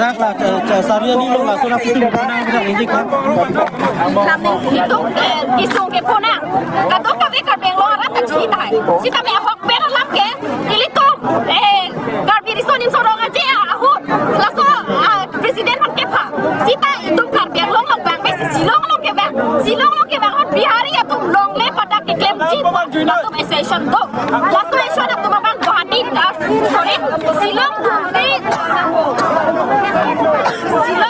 Rác là đi luôn số đến Là mình Eh, aja ah, aku. Ah, presiden kan Kita kan ya tuh long le pada tuh. আমি তার ধরে শিলং ধরে Shillong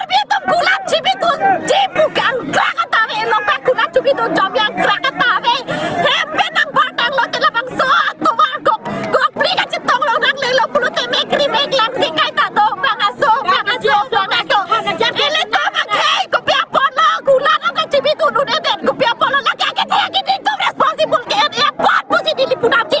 filho tipo,